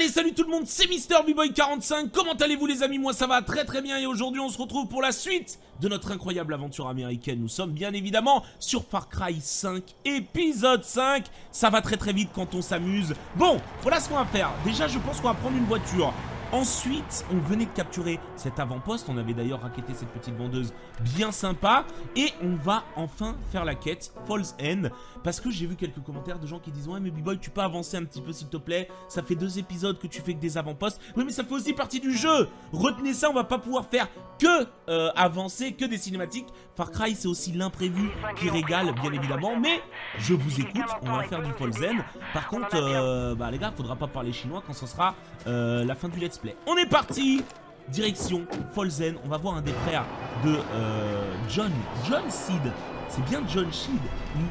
Allez, salut tout le monde, c'est Mister boy 45 Comment allez-vous les amis? Moi ça va très très bien et aujourd'hui on se retrouve pour la suite de notre incroyable aventure américaine. Nous sommes bien évidemment sur Far Cry 5, épisode 5. Ça va très très vite quand on s'amuse. Bon, voilà ce qu'on va faire. Déjà, je pense qu'on va prendre une voiture. Ensuite, on venait de capturer cet avant-poste. On avait d'ailleurs raquetté cette petite vendeuse bien sympa. Et on va enfin faire la quête Falls End. Parce que j'ai vu quelques commentaires de gens qui disent Ouais, mais B-Boy, tu peux avancer un petit peu s'il te plaît. Ça fait deux épisodes que tu fais que des avant-postes. Oui, mais ça fait aussi partie du jeu. Retenez ça, on va pas pouvoir faire que euh, avancer, que des cinématiques. Far Cry, c'est aussi l'imprévu qui régale, bien évidemment. Mais je vous écoute, on va faire du Falls End. Par contre, euh, bah les gars, faudra pas parler chinois quand ce sera euh, la fin du let's on est parti Direction Folzen. On va voir un des frères de euh, John. John Seed. C'est bien John Seed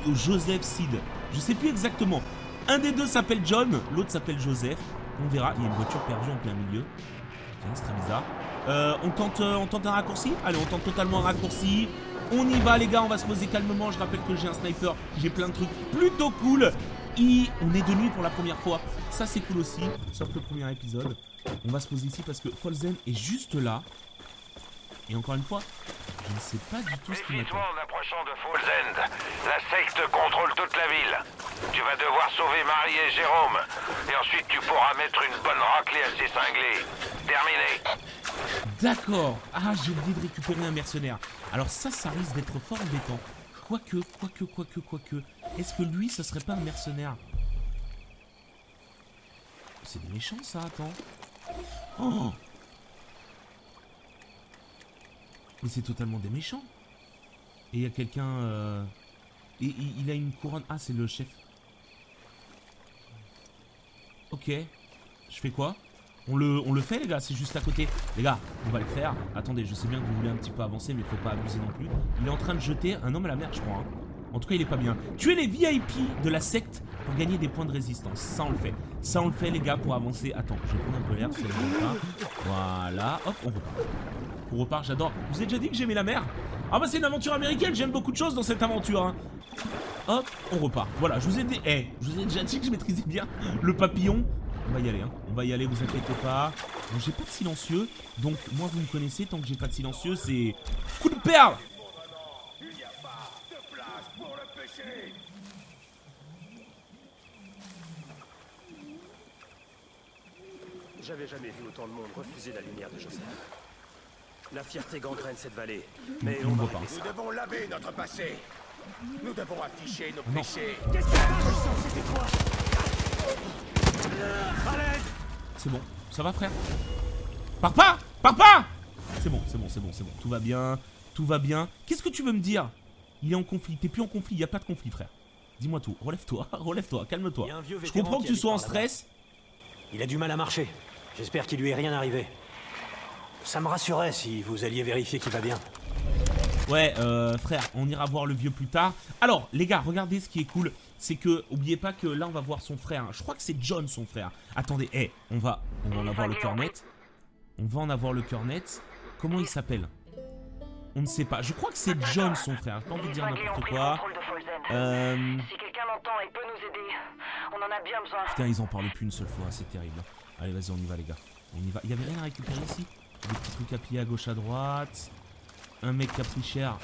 ou Joseph Seed. Je sais plus exactement. Un des deux s'appelle John, l'autre s'appelle Joseph. On verra. Il y a une voiture perdue en plein milieu. C'est très bizarre. Euh, on, tente, euh, on tente un raccourci? Allez, on tente totalement un raccourci. On y va les gars, on va se poser calmement. Je rappelle que j'ai un sniper, j'ai plein de trucs plutôt cool. Et on est de nuit pour la première fois. Ça c'est cool aussi, sauf le premier épisode. On va se poser ici parce que Folzen est juste là. Et encore une fois, je ne sais pas du tout ce qui m'attend. en approchant de Folzen. La secte contrôle toute la ville. Tu vas devoir sauver Marie et Jérôme. Et ensuite, tu pourras mettre une bonne raclée à ces cinglés. Terminé. D'accord. Ah, j'ai oublié de récupérer un mercenaire. Alors ça, ça risque d'être fort embêtant. Quoique, quoique, quoique, quoique. Est-ce que lui, ce serait pas un mercenaire C'est des méchants, ça, attends. Oh Mais c'est totalement des méchants. Et il y a quelqu'un... Euh... Et il a une couronne... Ah, c'est le chef. Ok. Je fais quoi? On le, fait les gars, c'est juste à côté. Les gars, on va le faire. Attendez, je sais bien que vous voulez un petit peu avancer, mais il faut pas abuser non plus. Il est en train de jeter un homme à la mer, je crois. Hein. En tout cas, il est pas bien. Tuer les VIP de la secte pour gagner des points de résistance. Ça, on le fait. Ça, on le fait, les gars, pour avancer. Attends, je vais prendre un peu l'air, Voilà. Hop, on repart. On repart, j'adore. Vous ai déjà dit que j'aimais la mer? Ah bah, c'est une aventure américaine. J'aime beaucoup de choses dans cette aventure. Hein. Hop, on repart. Voilà, je vous ai dit... Eh, je vous ai déjà dit que je maîtrisais bien le papillon. On va y aller, hein. On va y aller, vous inquiétez pas. Bon, j'ai pas de silencieux. Donc, moi, vous me connaissez. Tant que j'ai pas de silencieux, c'est... Coup de perle J'avais jamais vu autant de monde refuser la lumière de Joseph. La fierté gangrène cette vallée. Mais on, va pas. Nous devons laver notre passé. Nous devons afficher nos péchés. Qu'est-ce que c'est quoi C'est bon, ça va frère? Pars pas Pars pas C'est bon, c'est bon, c'est bon, c'est bon. Tout va bien, tout va bien. Qu'est-ce que tu veux me dire? Il est en conflit, t'es plus en conflit, il a pas de conflit frère. Dis-moi tout, relève-toi, relève-toi, calme-toi. Je comprends que tu sois en stress. Il a du mal à marcher. J'espère qu'il lui est rien arrivé. Ça me rassurait si vous alliez vérifier qu'il va bien. Ouais, euh, frère, on ira voir le vieux plus tard. Alors, les gars, regardez ce qui est cool. C'est que, oubliez pas que là, on va voir son frère. Je crois que c'est John, son frère. Attendez, hé, on va, on va en avoir le cœur net. On va en avoir le cœur net. Comment il s'appelle? On ne sait pas. Je crois que c'est John, son frère. J'ai pas envie de dire n'importe quoi. Euh... Si quelqu'un l'entend et peut nous aider, on en a bien besoin. Putain, ils en parlent plus une seule fois, c'est terrible. Allez, vas-y, on y va, les gars. On y va. Il y avait rien à récupérer ici? Des petits trucs à plier à gauche, à droite. Un mec qui a pris cher.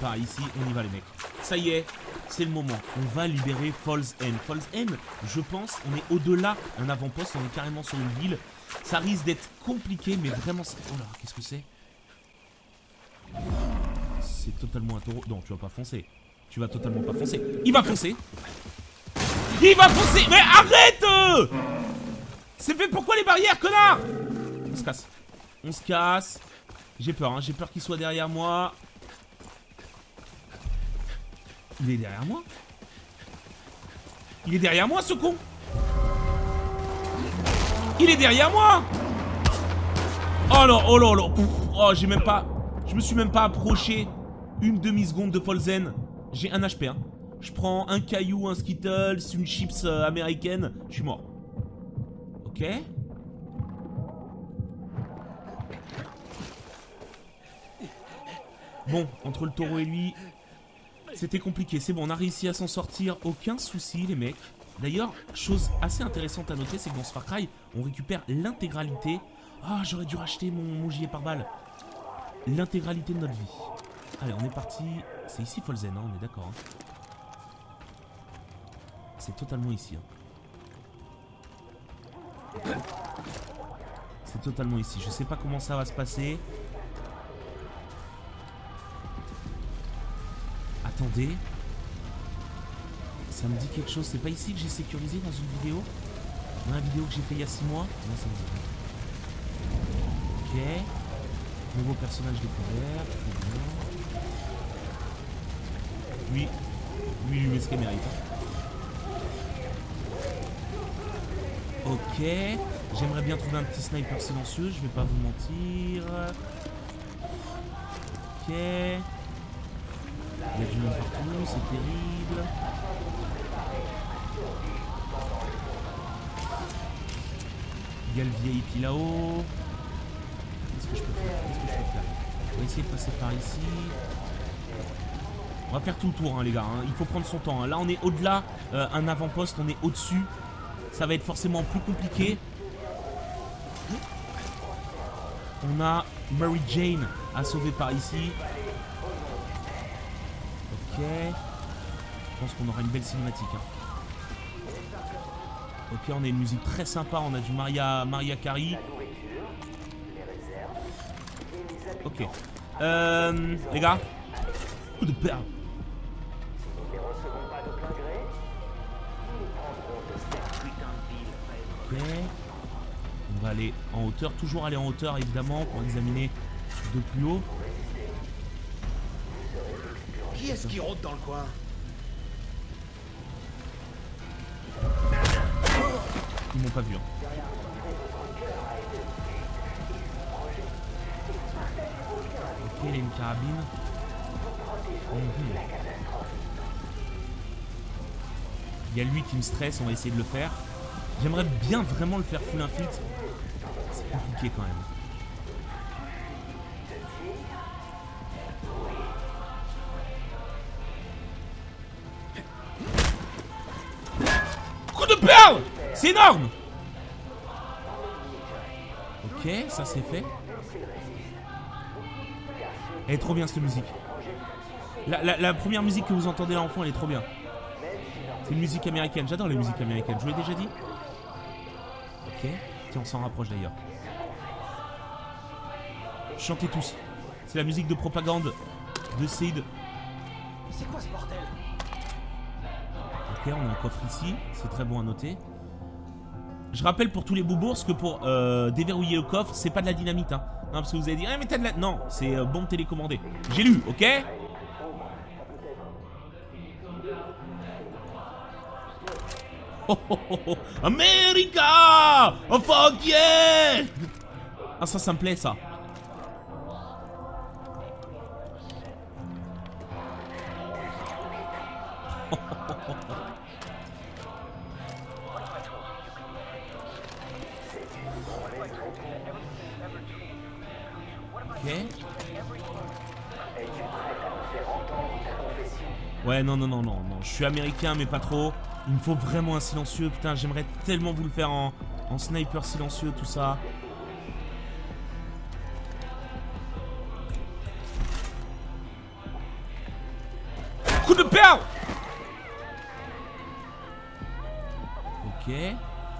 Par ici, on y va, les mecs. Ça y est, c'est le moment. On va libérer Falls End. Falls End, je pense, on est au-delà d'un avant-poste. On est carrément sur une ville. Ça risque d'être compliqué, mais vraiment... Oh là, qu'est-ce que c'est C'est totalement un taureau. Non, tu vas pas foncer. Tu vas totalement pas foncer. Il va foncer Il va foncer Mais arrête c'est fait pourquoi les barrières, connard? On se casse. On se casse. J'ai peur, hein. J'ai peur qu'il soit derrière moi. Il est derrière moi Il est derrière moi, ce con Il est derrière moi Oh là, oh là là Oh, j'ai même pas... Je me suis même pas approché une demi-seconde de Folzen. J'ai un HP, hein. Je prends un caillou, un Skittles, une chips euh, américaine. Je suis mort. Ok. Bon, entre le taureau et lui, c'était compliqué. C'est bon, on a réussi à s'en sortir. Aucun souci, les mecs. D'ailleurs, chose assez intéressante à noter, c'est que dans Far Cry, on récupère l'intégralité... Ah, j'aurais dû racheter mon, mon gilet par balle. L'intégralité de notre vie. Allez, on est parti. C'est ici Folzen, hein, on est d'accord. hein. C'est totalement ici. hein. C'est totalement ici. Je sais pas comment ça va se passer. Ça me dit quelque chose. C'est pas ici que j'ai sécurisé dans une vidéo Dans la vidéo que j'ai fait il y a 6 mois ça me. Ok. Nouveau personnage découvert. Oui. Oui, lui, mais ce qu'elle mérite. hein. Ok. J'aimerais bien trouver un petit sniper silencieux, je vais pas vous mentir. Ok. Il y a du monde partout, c'est terrible. Il y a le VIP là-haut. Qu'est-ce que je peux faire? Qu'est-ce que je peux faire? On va essayer de passer par ici. On va faire tout le tour, hein, les gars. hein. Il faut prendre son temps. hein. Là, on est au-delà. euh, un avant-poste, on est au-dessus. Ça va être forcément plus compliqué. On a Mary Jane à sauver par ici. Ok. Je pense qu'on aura une belle cinématique. hein. Ok, on a une musique très sympa. On a du Maria, Maria Carey. Ok. Euh, les gars. Coup de perle. Ok. On va aller en hauteur, toujours aller en hauteur évidemment pour examiner de plus haut. Qui est-ce qui rôde dans le coin Ils m'ont pas vu. hein. Ok, il a une carabine. Il y a lui qui me stresse, on va essayer de le faire. J'aimerais bien vraiment le faire full infit. C'est compliqué quand même. C'est énorme Ok, ça c'est fait. Elle est trop bien cette musique. La, première musique que vous entendez là en fond, elle est trop bien. C'est une musique américaine. J'adore les musiques américaines. Je vous l'ai déjà dit Ok. Tiens, on s'en rapproche d'ailleurs. Chantez tous. C'est la musique de propagande de Seed. C'est quoi ce bordel? Ok, on a un coffre ici. C'est très bon à noter. Je rappelle pour tous les boubours que pour euh, déverrouiller le coffre, c'est pas de la dynamite. Hein. Non, parce que vous allez dire, ah, mais t'as de la. Non, c'est euh, bombe télécommandée. J'ai lu, ok? Oh, oh, oh. America Oh fuck yeah Ah ça, ça me plaît ça. Ouais, non, non, non, non, non. Je suis américain, mais pas trop. Il me faut vraiment un silencieux. Putain, j'aimerais tellement vous le faire en, en sniper silencieux, tout ça. Coup de perle Ok.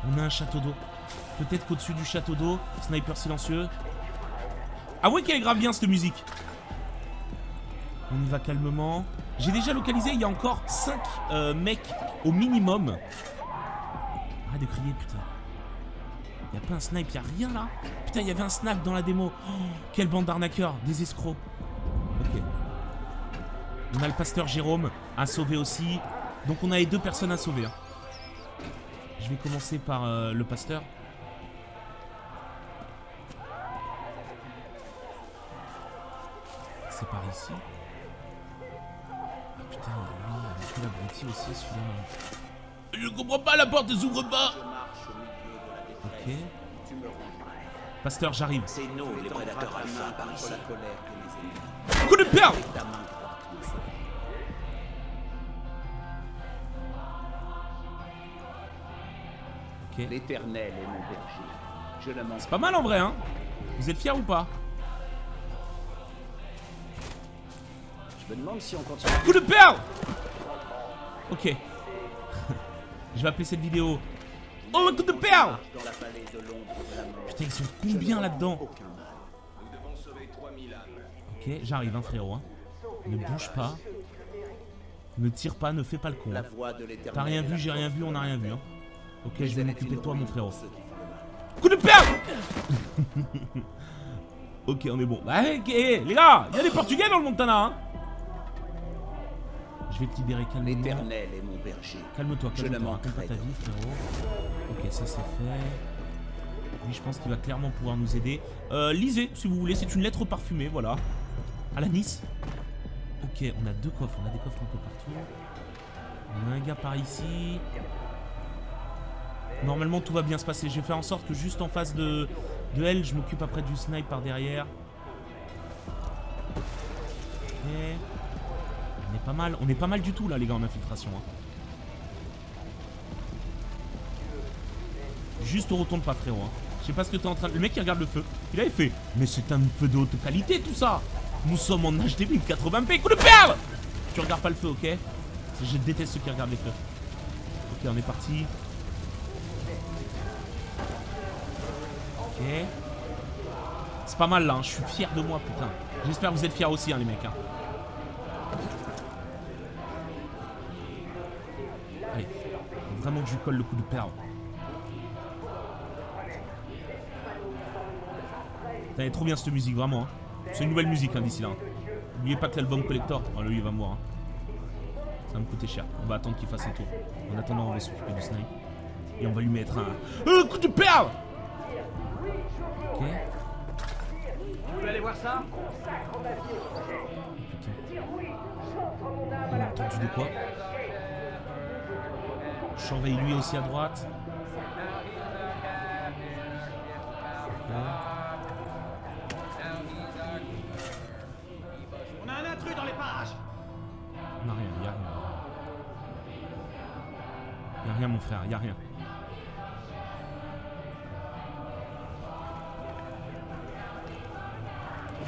On a un château d'eau. Peut-être qu'au-dessus du château d'eau, sniper silencieux. Ouais qu'elle est grave bien cette musique. On y va calmement. J'ai déjà localisé, il y a encore 5 mecs au minimum. Arrête de crier, putain. Il a pas un snipe, il a rien là. Putain, il y avait un snap dans la démo. Oh, quelle bande d'arnaqueurs, des escrocs. Ok. On a le pasteur Jérôme à sauver aussi. Donc on a les deux personnes à sauver. hein. Je vais commencer par euh, le pasteur. C'est par ici. Ah putain, lui, il a quel abruti aussi celui-là. Je comprends pas, la porte ne s'ouvre pas Ok. Pasteur, j'arrive. C'est nous, les prédateurs alpha, par ici. Coup de perle Ok. L'éternel est mon berger. C'est pas mal en vrai, hein Vous êtes fiers ou pas? Coup de perle Ok. Je vais appeler cette vidéo. Oh, un coup de perle. Putain, ils sont combien là-dedans? Ok, j'arrive, hein, frérot. hein. Ne bouge pas. Ne tire pas, ne fais pas le con. T'as rien vu, j'ai rien vu, on n'a rien vu. Hein. Ok, je vais m'occuper de toi, mon frérot. le. Coup de perle Ok, on est bon. Bah, les gars, il y a des Portugais dans le Montana, hein Je vais te libérer calmement. L'éternel est mon berger. Calme-toi, Je ne calme-toi, manquerai pas ta vie, frérot. Ok, ça c'est fait. Lui, je pense qu'il va clairement pouvoir nous aider. Euh, lisez, si vous voulez, c'est une lettre parfumée, voilà. À la Nice. Ok, on a deux coffres, on a des coffres un peu partout. On a un gars par ici. Normalement, tout va bien se passer. Je vais faire en sorte que juste en face de, de elle, je m'occupe après du snipe par derrière. Ok. Pas mal, on est pas mal du tout là, les gars, en infiltration. hein. Juste on retourne pas frérot. hein. Je sais pas ce que t'es en train de... Le mec qui regarde le feu, il avait fait. Mais c'est un feu de haute qualité tout ça. Nous sommes en HD 1080p. Coup de perle Tu regardes pas le feu, ok? Je déteste ceux qui regardent les feux. Ok, on est parti. Ok. C'est pas mal là, hein. je suis fier de moi, putain. J'espère que vous êtes fiers aussi, les mecs. Allez, faut vraiment que je lui colle le coup de perle. Elle est trop bien cette musique, vraiment. hein. C'est une nouvelle musique hein, d'ici là. hein. N'oubliez pas que l'album collector, oh, lui il va me voir. hein. Ça va me coûter cher. On va attendre qu'il fasse un tour. En attendant, on va s'occuper du snipe. Et on va lui mettre un. Un coup de perle Ok. Tu peux aller voir ça? Putain. On a entendu de quoi? Surveille lui aussi à droite. On a un intrus dans les parages On a rien, y a rien. Y a rien mon frère, y a rien.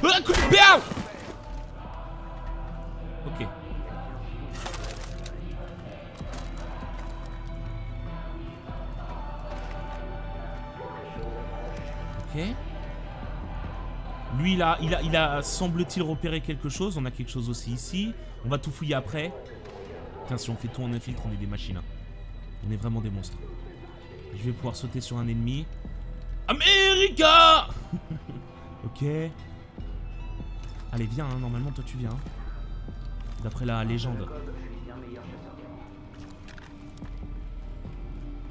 Ah, coup de il a, il a, il a semble-t-il repéré quelque chose. On a quelque chose aussi ici. On va tout fouiller après. Putain, si on fait tout en infiltre, on est des machines. hein. On est vraiment des monstres. Je vais pouvoir sauter sur un ennemi. America Ok. Allez, viens, hein, normalement, toi tu viens. hein. D'après la légende.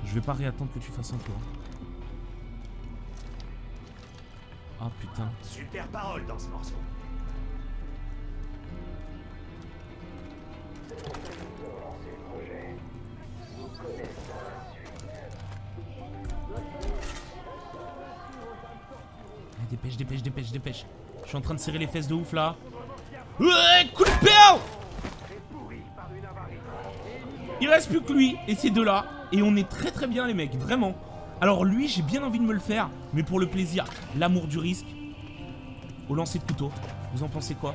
Je vais pas réattendre que tu fasses un tour. Ah putain. Super parole dans ce morceau. Allez, dépêche, dépêche, dépêche, dépêche. Je suis en train de serrer les fesses de ouf là. Ouais, coup de perle Il reste plus que lui et ces deux-là. Et on est très très bien les mecs, vraiment. Alors lui, j'ai bien envie de me le faire, mais pour le plaisir, l'amour du risque. Au lancer de couteau. Vous en pensez quoi?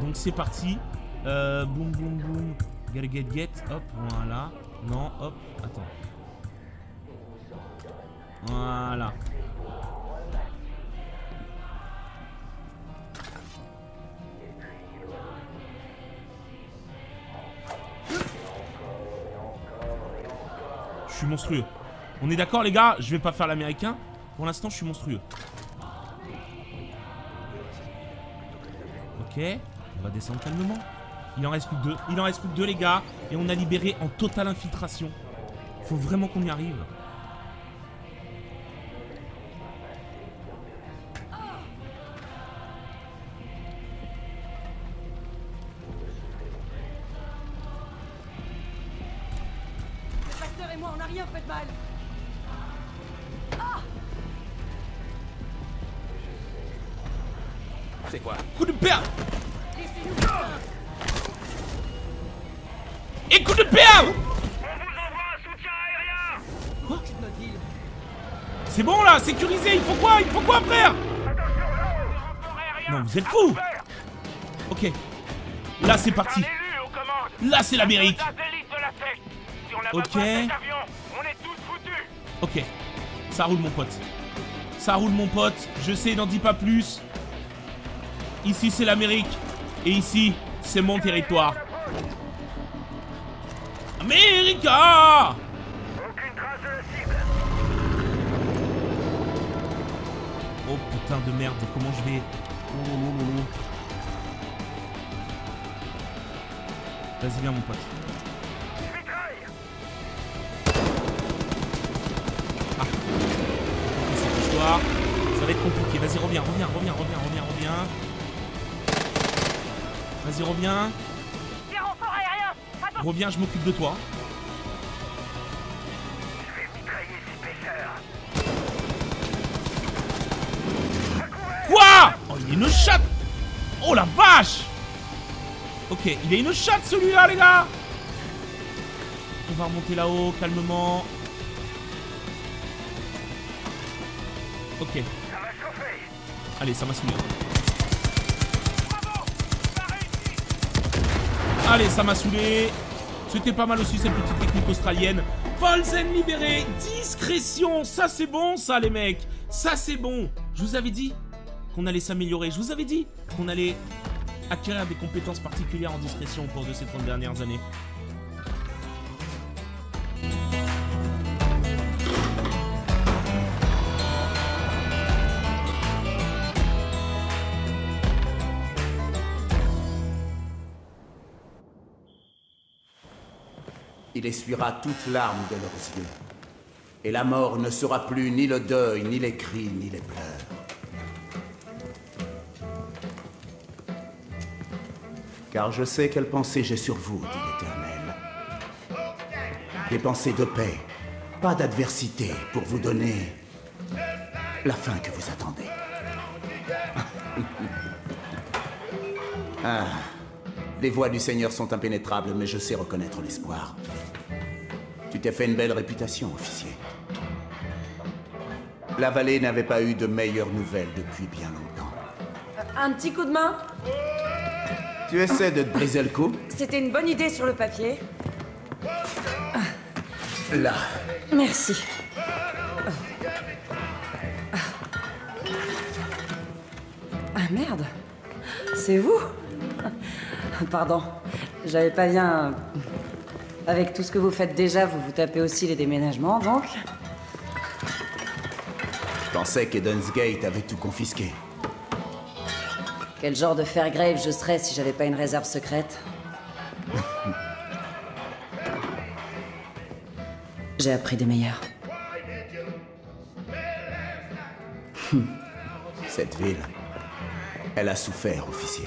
Donc c'est parti. Euh, boum boum boum. Get get get. Hop, voilà. Non, hop, attends. Voilà. Je suis monstrueux. On est d'accord les gars Je vais pas faire l'américain. Pour l'instant, je suis monstrueux. Ok. On va descendre calmement. Il en reste plus que deux. Il en reste plus que deux les gars. Et on a libéré en totale infiltration. Faut vraiment qu'on y arrive. Le pasteur et moi, on n'a rien fait de mal. C'est quoi Coup de perle. Et coup de perle. C'est bon là, sécurisé, il faut quoi Il faut quoi frère Non, vous êtes fous Ok. Là c'est parti. Là c'est l'Amérique. Ok. Ok. Ça roule mon pote. Ça roule mon pote. Je sais, n'en dis pas plus. Ici c'est l'Amérique. Et ici, c'est mon territoire. America Oh putain de merde, comment je vais... Oh, oh, oh, oh. Vas-y, viens mon pote. Ah. Cette histoire, ça va être compliqué. Vas-y, reviens, reviens, reviens, reviens, reviens, reviens. Vas-y, reviens. Reviens, je m'occupe de toi. Quoi? Oh, il a une chatte Oh la vache Ok, il a une chatte celui-là, les gars On va remonter là-haut, calmement. Ok. Allez, ça m'a saoulé. Allez, ça m'a saoulé. C'était pas mal aussi cette petite technique australienne. Volzen libéré, discrétion, ça c'est bon ça les mecs, ça c'est bon. Je vous avais dit qu'on allait s'améliorer, je vous avais dit qu'on allait acquérir des compétences particulières en discrétion au cours de ces 30 dernières années. Essuiera toute larme de leurs yeux. Et la mort ne sera plus ni le deuil, ni les cris, ni les pleurs. Car je sais quelle pensée j'ai sur vous, dit l'Éternel. Des pensées de paix, pas d'adversité, pour vous donner la fin que vous attendez. ah, les voies du Seigneur sont impénétrables, mais je sais reconnaître l'espoir. Tu t'es fait une belle réputation, officier. La vallée n'avait pas eu de meilleures nouvelles depuis bien longtemps. Un petit coup de main Tu essaies de te briser le cou? C'était une bonne idée sur le papier. Là. Merci. Ah merde C'est vous Pardon, j'avais pas bien... Avec tout ce que vous faites déjà, vous vous tapez aussi les déménagements, donc Je pensais qu'Eden's Gate avait tout confisqué. Quel genre de Fairgrave je serais si j'avais pas une réserve secrète? J'ai appris des meilleurs. Cette ville, elle a souffert, officier.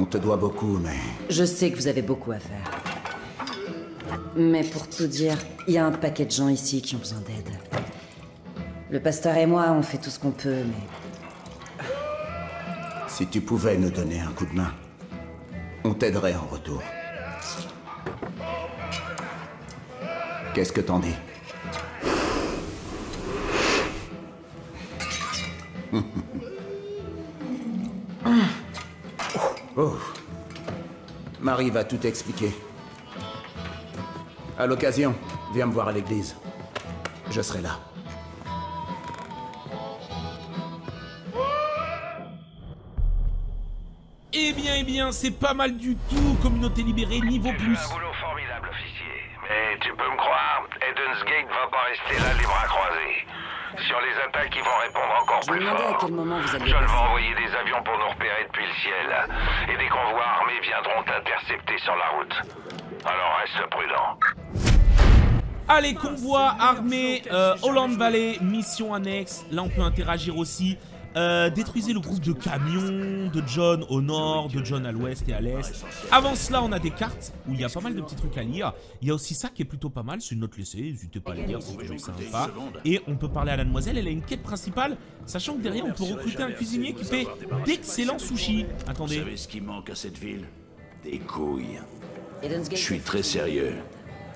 On te doit beaucoup, mais Je sais que vous avez beaucoup à faire. Mais pour tout dire, il y a un paquet de gens ici qui ont besoin d'aide. Le pasteur et moi, on fait tout ce qu'on peut, mais si tu pouvais nous donner un coup de main, on t'aiderait en retour. Qu'est-ce que t'en dis? Marie va tout expliquer. À l'occasion, viens me voir à l'église. Je serai là. Eh bien, eh bien, c'est pas mal du tout, communauté libérée, niveau plus. un boulot formidable, officier. Mais tu peux me croire, Eden's Gate va pas rester là les bras croisés. Sur les attaques, ils vont répondre encore je plus à fort. quel moment vous alliez John va passer. envoyer des avions pour nous repérer depuis le ciel. Et des convois armés viendront t'intercepter sur la route. Alors reste prudent. Allez, convoi armé, euh, Holland Valley, mission annexe. Là, on peut interagir aussi. Euh, détruisez le groupe de camions de John au nord, de John à l'ouest et à l'est. Avant cela, on a des cartes où il y a pas mal de petits trucs à lire. Il y a aussi ça qui est plutôt pas mal, c'est une note laissée, n'hésitez pas à la lire, c'est toujours sympa. Et on peut parler à la demoiselle, elle a une quête principale, sachant que derrière, on peut recruter un cuisinier qui fait d'excellents sushis. Vous Attendez, savez ce qui manque à cette ville? Des couilles. Je suis très sérieux.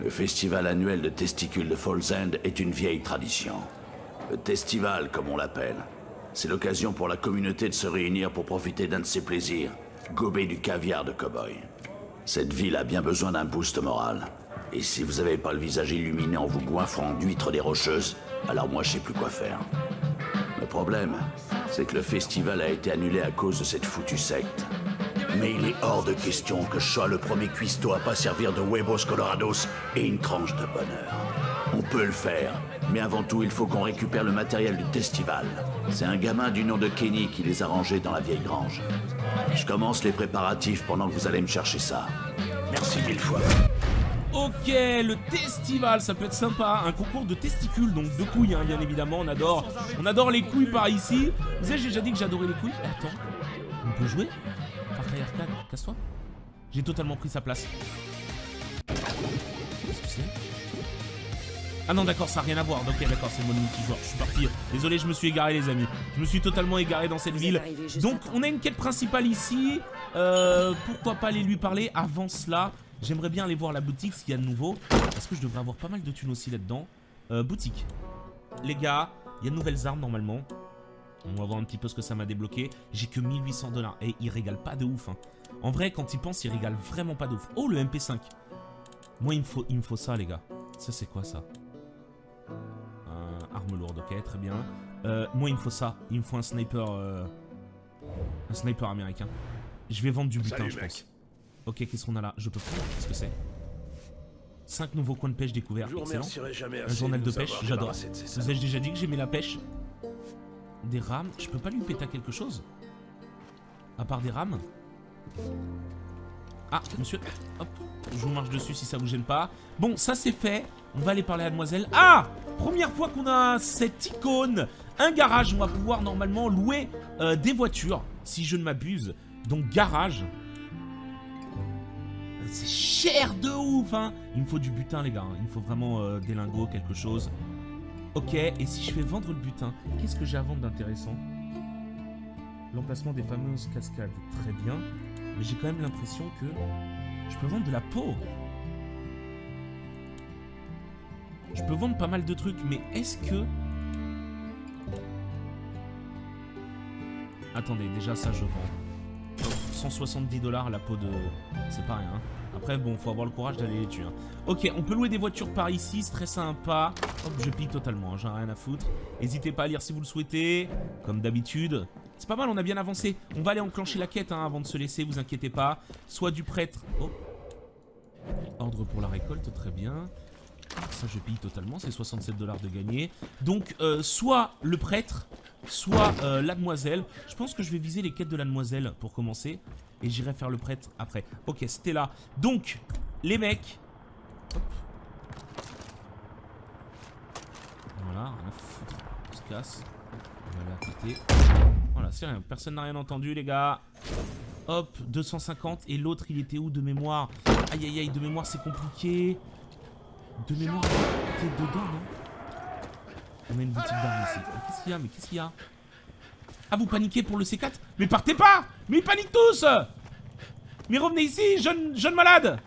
Le festival annuel de testicules de Falls End est une vieille tradition. Le festival, comme on l'appelle. C'est l'occasion pour la communauté de se réunir pour profiter d'un de ses plaisirs, gober du caviar de cow-boy. Cette ville a bien besoin d'un boost moral. Et si vous n'avez pas le visage illuminé en vous goinfrant d'huîtres des rocheuses, alors moi je sais plus quoi faire. Le problème, c'est que le festival a été annulé à cause de cette foutue secte. Mais il est hors de question que je le premier cuistot à pas servir de huevos colorados et une tranche de bonheur. On peut le faire, mais avant tout, il faut qu'on récupère le matériel du festival. C'est un gamin du nom de Kenny qui les a rangés dans la vieille grange. Je commence les préparatifs pendant que vous allez me chercher ça. Merci mille fois. Ok, le festival, ça peut être sympa. Un concours de testicules, donc de couilles, hein, bien évidemment. On adore, on adore les couilles par ici. Vous savez, j'ai déjà dit que j'adorais les couilles. Attends, on peut jouer? Far Cry Arcade, casse-toi. J'ai totalement pris sa place. Qu'est-ce que c'est? Ah non, d'accord, ça n'a rien à voir. Ok, d'accord, c'est mode multijoueur. Je suis parti. Désolé, je me suis égaré, les amis. Je me suis totalement égaré dans cette Vous ville. Donc, on a une quête principale ici. Euh, pourquoi pas aller lui parler Avant cela, j'aimerais bien aller voir la boutique, ce qu'il y a de nouveau. Parce que je devrais avoir pas mal de thunes aussi là-dedans. Euh, boutique. Les gars, il y a de nouvelles armes normalement. On va voir un petit peu ce que ça m'a débloqué. J'ai que 1800 dollars. Et il régale pas de ouf. hein. En vrai, quand il pense, il régale vraiment pas de ouf. Oh, le MP5. Moi, il me faut, il me faut ça, les gars. Ça, c'est quoi ça? Arme lourde, ok, très bien. Euh, moi, il me faut ça. Il me faut un sniper. euh, Un sniper américain. Je vais vendre du butin, je pense. Ok, qu'est-ce qu'on a là? Je peux prendre? Qu'est-ce que c'est? 5 nouveaux coins de pêche découverts. Je vous Excellent. Un journal de pêche, j'adore. Vous ai-je déjà dit que j'aimais la pêche? Des rames? Je peux pas lui péter à quelque chose? À part des rames? Ah, monsieur Hop, je vous marche dessus si ça vous gêne pas. Bon, ça c'est fait. On va aller parler à Mademoiselle. Ah Première fois qu'on a cette icône. Un garage, on va pouvoir normalement louer euh, des voitures, si je ne m'abuse. Donc garage. C'est cher de ouf, hein Il me faut du butin, les gars. Il me faut vraiment euh, des lingots, quelque chose. Ok, et si je fais vendre le butin, qu'est-ce que j'ai à vendre d'intéressant? L'emplacement des fameuses cascades, très bien. Mais j'ai quand même l'impression que je peux vendre de la peau. Je peux vendre pas mal de trucs, mais est-ce que... Attendez, déjà ça je vends. Hop, 170 dollars la peau de... C'est pas rien. hein. Après, bon, faut avoir le courage d'aller les tuer. hein. Ok, on peut louer des voitures par ici, c'est très sympa. Hop, je pille totalement, hein, j'en ai rien à foutre. N'hésitez pas à lire si vous le souhaitez, comme d'habitude. C'est pas mal, on a bien avancé. On va aller enclencher la quête hein, avant de se laisser, vous inquiétez pas. Soit du prêtre... Oh Ordre pour la récolte, très bien. Ça, je pille totalement, c'est 67 dollars de gagné. Donc, euh, soit le prêtre, soit euh, la demoiselle. Je pense que je vais viser les quêtes de la demoiselle pour commencer. Et j'irai faire le prêtre après. Ok, c'était là. Donc, les mecs. Hop. Voilà. On se casse. On va côté. Voilà, Personne n'a rien entendu, les gars. Hop, 250. Et l'autre, il était où de mémoire? Aïe, aïe, aïe, de mémoire, c'est compliqué. De mémoire, t'es dedans, non? On a une boutique d'armes ici. Mais Qu'est-ce qu'il y a? Mais qu'est-ce qu'il y a? Ah, vous paniquez pour le C4 Mais partez pas Mais ils paniquent tous Mais revenez ici, jeune, jeune malade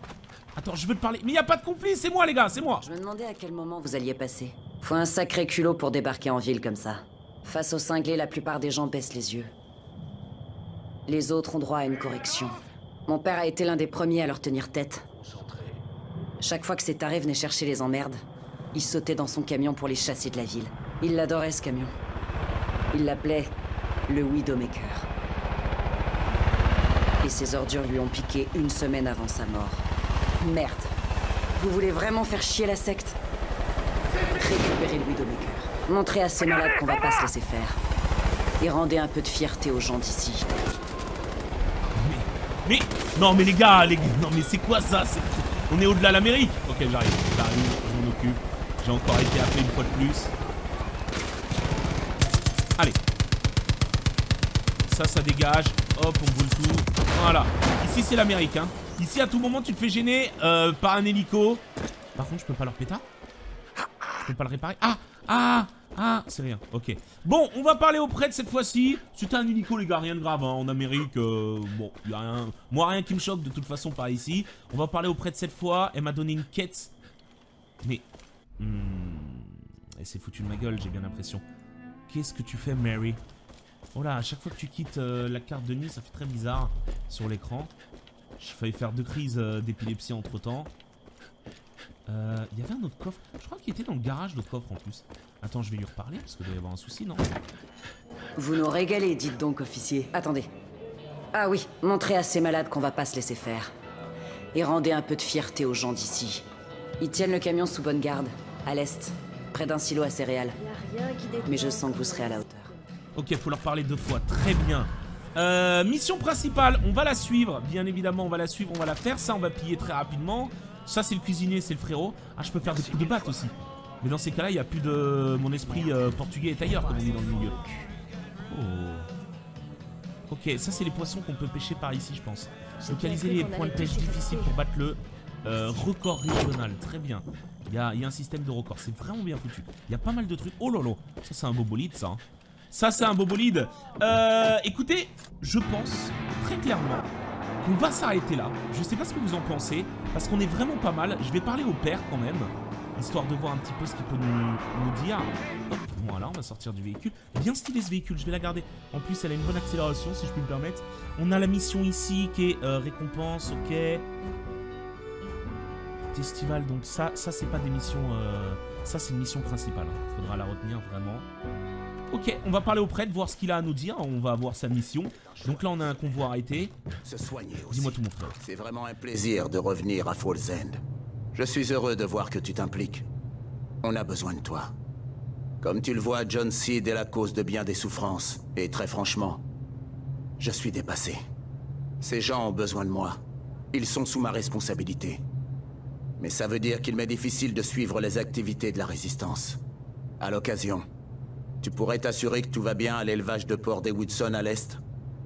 Attends, je veux te parler. Mais il a pas de conflit, c'est moi, les gars, c'est moi Je me demandais à quel moment vous alliez passer. Faut un sacré culot pour débarquer en ville comme ça. Face aux cinglés, la plupart des gens baissent les yeux. Les autres ont droit à une correction. Mon père a été l'un des premiers à leur tenir tête. Chaque fois que ces tarés venaient chercher les emmerdes, il sautait dans son camion pour les chasser de la ville. Il l'adorait ce camion. Il l'appelait le Widowmaker. Et ses ordures lui ont piqué une semaine avant sa mort. Merde. Vous voulez vraiment faire chier la secte? Récupérez le Widowmaker. Montrez à ces malades qu'on va pas se laisser faire. Et rendez un peu de fierté aux gens d'ici. Mais, non, mais les gars, les gars, non, mais c'est quoi ça? On est au-delà de l'Amérique Ok, j'arrive, j'arrive, je m'en occupe. J'ai encore été appelé une fois de plus. Allez. Ça, ça dégage. Hop, on boule tout. Voilà. Ici, c'est l'Amérique, hein. Ici, à tout moment, tu te fais gêner euh, par un hélico. Par contre, je peux pas leur péter Je peux pas le réparer Ah Ah Ah C'est rien, ok. Bon, on va parler au prêtre cette fois-ci. C'était un hélico, les gars, rien de grave. hein. En Amérique, euh, bon, y a rien. Moi, rien qui me choque de toute façon par ici. On va parler au prêtre cette fois. Elle m'a donné une quête Mais... hmm, Elle s'est foutue de ma gueule, j'ai bien l'impression. Qu'est-ce que tu fais, Mary? Oh là, à chaque fois que tu quittes euh, la carte de nuit, ça fait très bizarre sur l'écran. J'ai failli faire deux crises euh, d'épilepsie entre Euh, Il y avait un autre coffre. Je crois qu'il était dans le garage, l'autre coffre en plus. Attends, je vais lui reparler parce qu'il doit y avoir un souci, non? Vous nous régalez, dites donc, officier. Attendez. Ah oui, montrez à ces malades qu'on va pas se laisser faire. Et rendez un peu de fierté aux gens d'ici. Ils tiennent le camion sous bonne garde, à l'est, près d'un silo à céréales. Mais je sens que vous serez à la hauteur. Ok, faut leur parler deux fois. Très bien. Euh, mission principale, on va la suivre. Bien évidemment, on va la suivre, on va la faire. Ça, on va piller très rapidement. Ça, c'est le cuisinier, c'est le frérot. Ah, je peux faire des coups de batte aussi. Mais dans ces cas-là, il n'y a plus de... Mon esprit euh, portugais est ailleurs, comme on dit dans le milieu. Oh. Ok, ça, c'est les poissons qu'on peut pêcher par ici, je pense. Localiser les points de pêche difficiles pour battre le euh, record régional. Très bien. Il y a, il y a un système de record. C'est vraiment bien foutu. Il y a pas mal de trucs. Oh lolo. Ça, c'est un beau bolide, ça. hein. Ça, c'est un beau bolide. Euh, écoutez, je pense très clairement qu'on va s'arrêter là. Je sais pas ce que vous en pensez, parce qu'on est vraiment pas mal. Je vais parler au père quand même, histoire de voir un petit peu ce qu'il peut nous, dire. Hop, voilà, on va sortir du véhicule. Bien stylé ce véhicule, je vais la garder. En plus, elle a une bonne accélération, si je puis me permettre. On a la mission ici qui est euh, récompense, ok. Festival, donc ça, ça c'est pas des missions... euh, ça, c'est une mission principale. Faudra la retenir vraiment. Ok, on va parler au prêtre, voir ce qu'il a à nous dire. On va voir sa mission. Donc là, on a un convoi arrêté. Se soigner aussi. Dis-moi tout, mon frère. C'est vraiment un plaisir de revenir à Falls End. Je suis heureux de voir que tu t'impliques. On a besoin de toi. Comme tu le vois, John Seed est la cause de bien des souffrances. Et très franchement, je suis dépassé. Ces gens ont besoin de moi. Ils sont sous ma responsabilité. Mais ça veut dire qu'il m'est difficile de suivre les activités de la résistance. À l'occasion, tu pourrais t'assurer que tout va bien à l'élevage de porc des Woodson à l'est?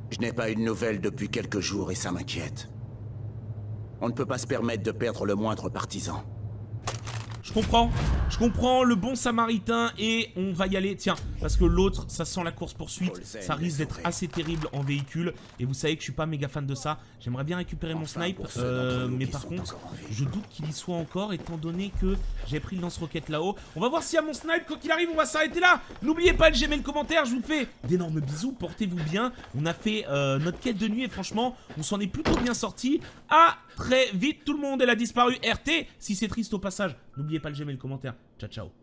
Je n'ai pas eu de nouvelles depuis quelques jours et ça m'inquiète. On ne peut pas se permettre de perdre le moindre partisan. Je comprends, je comprends le bon samaritain et on va y aller. Tiens, parce que l'autre, ça sent la course poursuite, ça risque d'être assez terrible en véhicule. Et vous savez que je suis pas méga fan de ça. J'aimerais bien récupérer mon snipe, euh, mais par contre, je doute qu'il y soit encore, étant donné que j'ai pris le lance-roquette là-haut. On va voir s'il y a mon snipe. Quoi qu'il arrive, on va s'arrêter là. N'oubliez pas de j'aimer le commentaire. Je vous fais d'énormes bisous. Portez-vous bien. On a fait euh, notre quête de nuit et franchement, on s'en est plutôt bien sorti. À très vite, tout le monde. Elle a disparu. RT. Si c'est triste au passage, n'oubliez pas de j'aimer le commentaire. Ciao, ciao.